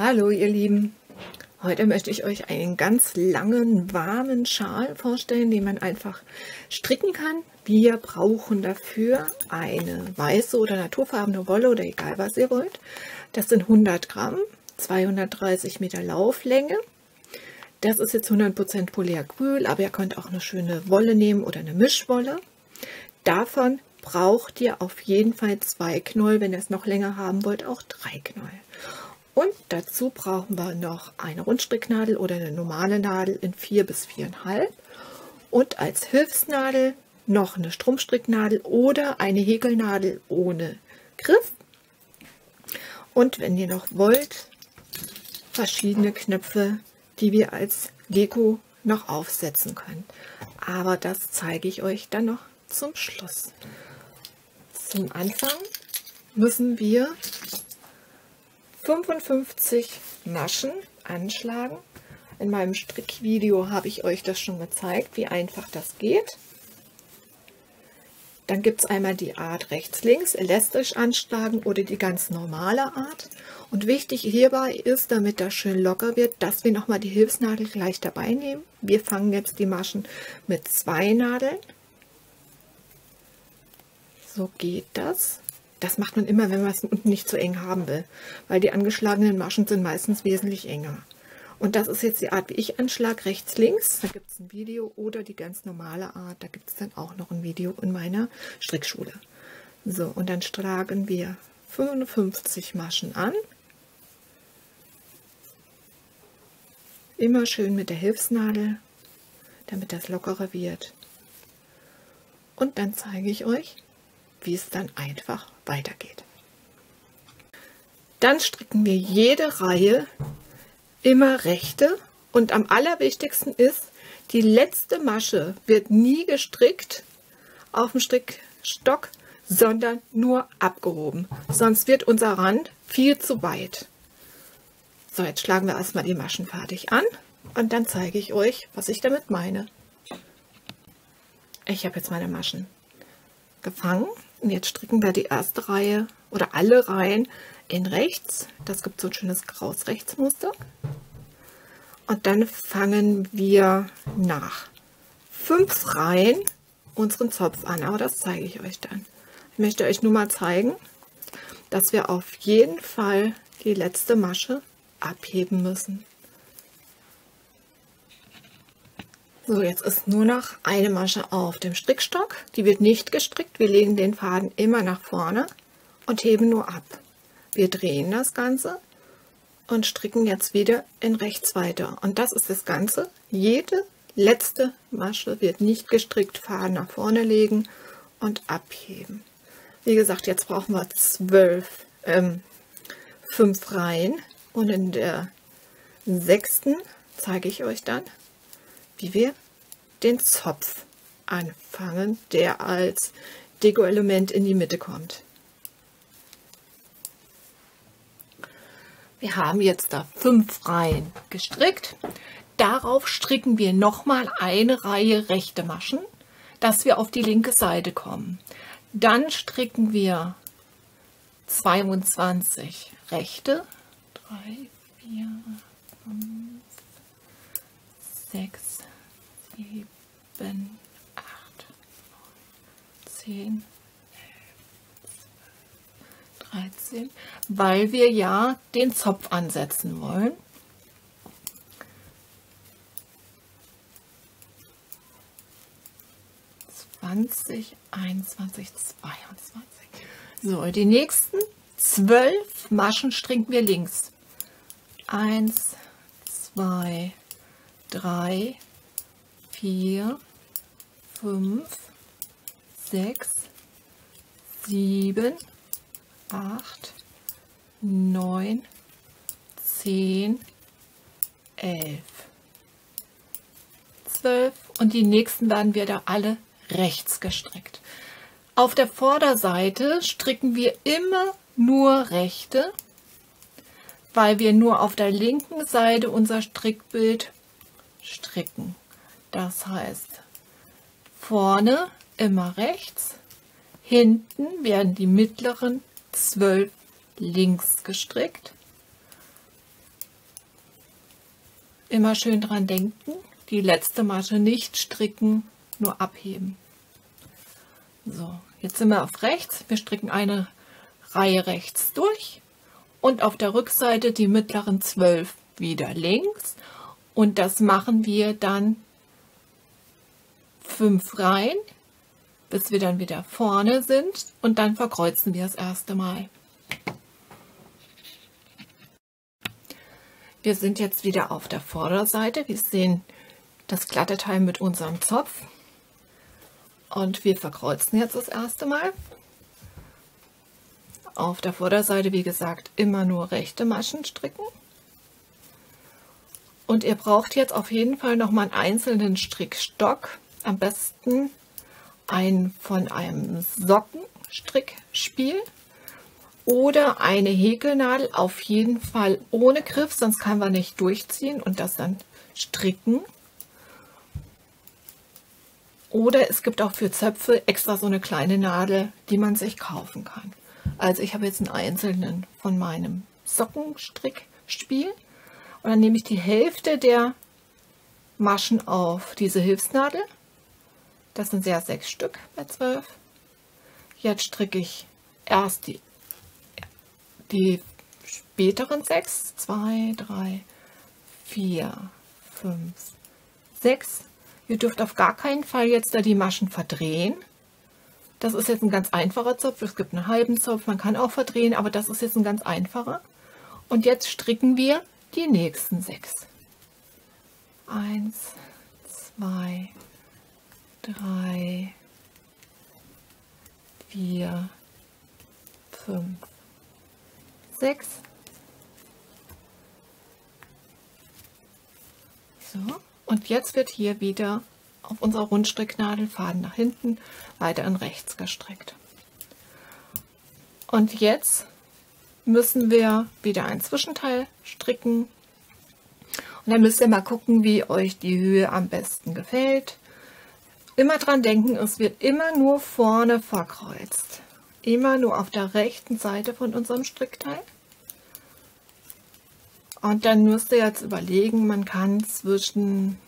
Hallo ihr Lieben, heute möchte ich euch einen ganz langen, warmen Schal vorstellen, den man einfach stricken kann. Wir brauchen dafür eine weiße oder naturfarbene Wolle oder egal was ihr wollt. Das sind 100 Gramm, 230 Meter Lauflänge. Das ist jetzt 100% Polyacryl, aber ihr könnt auch eine schöne Wolle nehmen oder eine Mischwolle. Davon braucht ihr auf jeden Fall zwei Knäuel, wenn ihr es noch länger haben wollt, auch drei Knäuel. Und dazu brauchen wir noch eine Rundstricknadel oder eine normale Nadel in 4 bis 4,5 und als Hilfsnadel noch eine Strumpfstricknadel oder eine Häkelnadel ohne Griff. Und wenn ihr noch wollt, verschiedene Knöpfe, die wir als Deko noch aufsetzen können. Aber das zeige ich euch dann noch zum Schluss. Zum Anfang müssen wir 55 Maschen anschlagen. In meinem Strickvideo habe ich euch das schon gezeigt, wie einfach das geht. Dann gibt es einmal die Art rechts-links, elastisch anschlagen oder die ganz normale Art. Und wichtig hierbei ist, damit das schön locker wird, dass wir nochmal die Hilfsnadel gleich dabei nehmen. Wir fangen jetzt die Maschen mit zwei Nadeln. So geht das. Das macht man immer, wenn man es unten nicht zu eng haben will, weil die angeschlagenen Maschen sind meistens wesentlich enger. Und das ist jetzt die Art, wie ich anschlag, rechts, links. Da gibt es ein Video oder die ganz normale Art. Da gibt es dann auch noch ein Video in meiner Strickschule. So, und dann schlagen wir 55 Maschen an. Immer schön mit der Hilfsnadel, damit das lockerer wird. Und dann zeige ich euch, wie es dann einfach weitergeht. Dann stricken wir jede Reihe immer rechte und am allerwichtigsten ist, die letzte Masche wird nie gestrickt auf dem Strickstock, sondern nur abgehoben. Sonst wird unser Rand viel zu weit. So, jetzt schlagen wir erstmal die Maschen fertig an und dann zeige ich euch, was ich damit meine. Ich habe jetzt meine Maschen gefangen und jetzt stricken wir die erste Reihe oder alle Reihen in rechts. Das gibt so ein schönes graues Rechtsmuster. Und dann fangen wir nach fünf Reihen unseren Zopf an. Aber das zeige ich euch dann. Ich möchte euch nur mal zeigen, dass wir auf jeden Fall die letzte Masche abheben müssen. So, jetzt ist nur noch eine Masche auf dem Strickstock. Die wird nicht gestrickt. Wir legen den Faden immer nach vorne und heben nur ab. Wir drehen das Ganze und stricken jetzt wieder in rechts weiter. Und das ist das Ganze. Jede letzte Masche wird nicht gestrickt. Faden nach vorne legen und abheben. Wie gesagt, jetzt brauchen wir zwölf, ähm, fünf Reihen. Und in der sechsten zeige ich euch dann, wie wir den Zopf anfangen, der als Deko-Element in die Mitte kommt. Wir haben jetzt da fünf Reihen gestrickt. Darauf stricken wir nochmal eine Reihe rechte Maschen, dass wir auf die linke Seite kommen. Dann stricken wir 22 rechte, 3, 4, 5, 6, 7, 8, 9, 10, 11, 13, weil wir ja den Zopf ansetzen wollen. Zwanzig, einundzwanzig, zweiundzwanzig. So, die nächsten zwölf Maschen stricken wir links. Eins, zwei, drei, vier, fünf, sechs, sieben, acht, neun, zehn, elf, zwölf und die nächsten werden wir da alle rechts gestrickt. Auf der Vorderseite stricken wir immer nur rechte, weil wir nur auf der linken Seite unser Strickbild stricken. Das heißt, vorne immer rechts, hinten werden die mittleren zwölf links gestrickt immer schön dran denken, die letzte Masche nicht stricken, nur abheben. So, jetzt sind wir auf rechts. Wir stricken eine Reihe rechts durch und auf der Rückseite die mittleren zwölf wieder links. Und das machen wir dann fünf Reihen, bis wir dann wieder vorne sind und dann verkreuzen wir das erste Mal. Wir sind jetzt wieder auf der Vorderseite. Wir sehen das glatte Teil mit unserem Zopf. Und wir verkreuzen jetzt das erste Mal. Auf der Vorderseite, wie gesagt, immer nur rechte Maschen stricken. Und ihr braucht jetzt auf jeden Fall noch mal einen einzelnen Strickstock. Am besten ein von einem Sockenstrickspiel oder eine Häkelnadel, auf jeden Fall ohne Griff, sonst kann man nicht durchziehen und das dann stricken. Oder es gibt auch für Zöpfe extra so eine kleine Nadel, die man sich kaufen kann. Also ich habe jetzt einen einzelnen von meinem Sockenstrickspiel und dann nehme ich die Hälfte der Maschen auf diese Hilfsnadel. Das sind sehr sechs Stück bei zwölf. Jetzt stricke ich erst die die späteren sechs, zwei, drei, vier, fünf, sechs. Ihr dürft auf gar keinen Fall jetzt da die Maschen verdrehen. Das ist jetzt ein ganz einfacher Zopf. Es gibt einen halben Zopf, man kann auch verdrehen, aber das ist jetzt ein ganz einfacher. Und jetzt stricken wir die nächsten sechs. Eins, zwei, drei, vier, fünf, 6. So, und jetzt wird hier wieder auf unserer Rundstricknadel Faden nach hinten, weiter in rechts gestrickt. Und jetzt müssen wir wieder ein Zwischenteil stricken. Und dann müsst ihr mal gucken, wie euch die Höhe am besten gefällt. Immer dran denken, es wird immer nur vorne verkreuzt immer nur auf der rechten Seite von unserem Strickteil. Und dann müsst ihr jetzt überlegen, man kann zwischen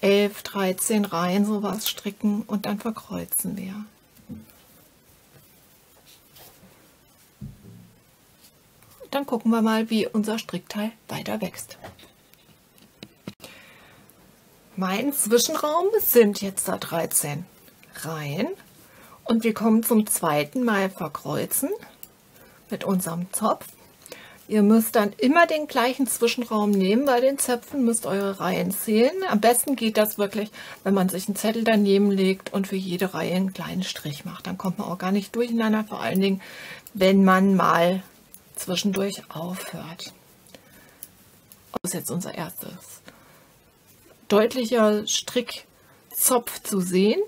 11, 13 Reihen sowas stricken und dann verkreuzen wir. Dann gucken wir mal, wie unser Strickteil weiter wächst. Mein Zwischenraum sind jetzt da 13 Reihen und wir kommen zum zweiten Mal verkreuzen mit unserem Zopf. Ihr müsst dann immer den gleichen Zwischenraum nehmen, bei den Zöpfen müsst eure Reihen zählen. Am besten geht das wirklich, wenn man sich einen Zettel daneben legt und für jede Reihe einen kleinen Strich macht. Dann kommt man auch gar nicht durcheinander, vor allen Dingen, wenn man mal zwischendurch aufhört. Das ist jetzt unser erstes deutlicher Strickzopf zu sehen.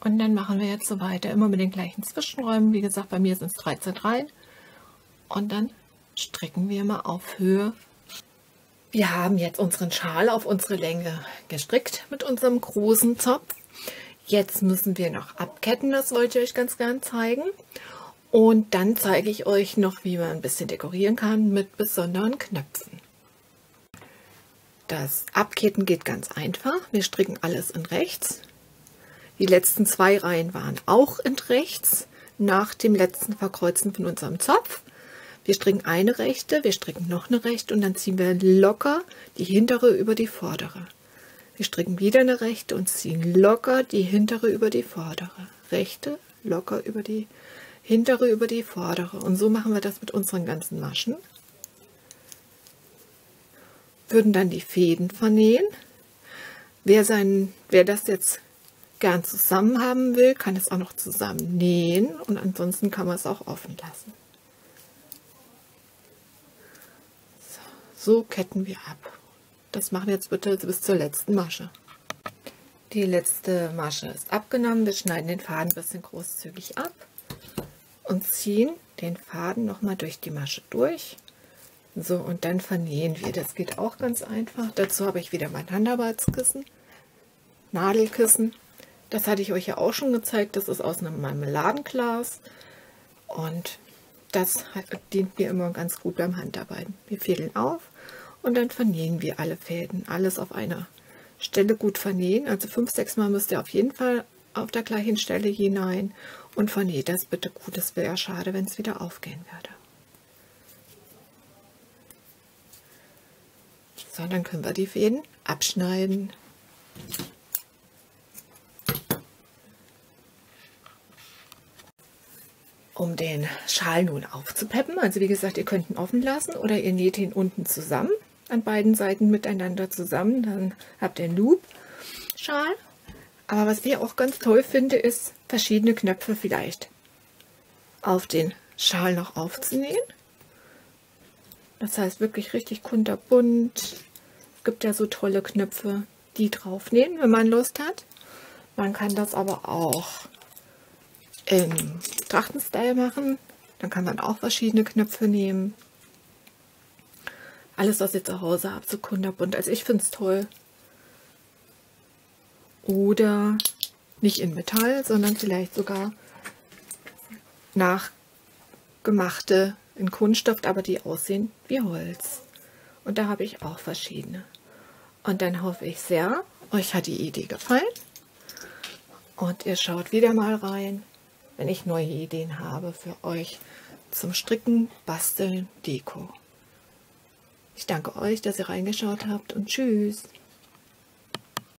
Und dann machen wir jetzt so weiter, immer mit den gleichen Zwischenräumen. Wie gesagt, bei mir sind es 13 Reihen. Und dann stricken wir mal auf Höhe. Wir haben jetzt unseren Schal auf unsere Länge gestrickt mit unserem großen Zopf. Jetzt müssen wir noch abketten, das wollte ich euch ganz gern zeigen. Und dann zeige ich euch noch, wie man ein bisschen dekorieren kann mit besonderen Knöpfen. Das Abketten geht ganz einfach. Wir stricken alles in rechts. Die letzten zwei Reihen waren auch in rechts nach dem letzten Verkreuzen von unserem Zopf. Wir stricken eine rechte, wir stricken noch eine rechte und dann ziehen wir locker die hintere über die vordere. Wir stricken wieder eine rechte und ziehen locker die hintere über die vordere. Rechte, locker über die hintere über die vordere. Und so machen wir das mit unseren ganzen Maschen. Würden dann die Fäden vernähen. Wer, sein, wer das jetzt gern zusammen haben will, kann es auch noch zusammen nähen und ansonsten kann man es auch offen lassen. So, so ketten wir ab. Das machen wir jetzt bitte bis zur letzten Masche. Die letzte Masche ist abgenommen. Wir schneiden den Faden ein bisschen großzügig ab und ziehen den Faden nochmal durch die Masche durch. So, und dann vernähen wir. Das geht auch ganz einfach. Dazu habe ich wieder mein Handarbeitskissen, Nadelkissen das hatte ich euch ja auch schon gezeigt. Das ist aus einem Marmeladenglas. Und das dient mir immer ganz gut beim Handarbeiten. Wir fädeln auf Und dann vernähen wir alle Fäden. Alles auf einer Stelle gut vernähen. Also fünf, sechs Mal müsst ihr auf jeden Fall auf der gleichen Stelle hinein. Und vernäht das bitte gut. Es wäre ja schade, wenn es wieder aufgehen würde. So, dann können wir die Fäden abschneiden. um den Schal nun aufzupeppen. Also wie gesagt, ihr könnt ihn offen lassen oder ihr näht ihn unten zusammen, an beiden Seiten miteinander zusammen. Dann habt ihr einen Loop-Schal. Aber was ich auch ganz toll finde, ist verschiedene Knöpfe vielleicht auf den Schal noch aufzunähen. Das heißt wirklich richtig kunterbunt. Gibt ja so tolle Knöpfe, die draufnähen, wenn man Lust hat. Man kann das aber auch im Trachtenstyle machen. Dann kann man auch verschiedene Knöpfe nehmen. Alles, was ihr zu Hause habt, so kunterbunt. Also ich finde es toll. Oder nicht in Metall, sondern vielleicht sogar nachgemachte in Kunststoff, aber die aussehen wie Holz. Und da habe ich auch verschiedene. Und dann hoffe ich sehr, euch hat die Idee gefallen. Und ihr schaut wieder mal rein wenn ich neue Ideen habe für euch zum Stricken, Basteln, Deko. Ich danke euch, dass ihr reingeschaut habt und tschüss.